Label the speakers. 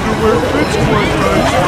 Speaker 1: wonder where quite price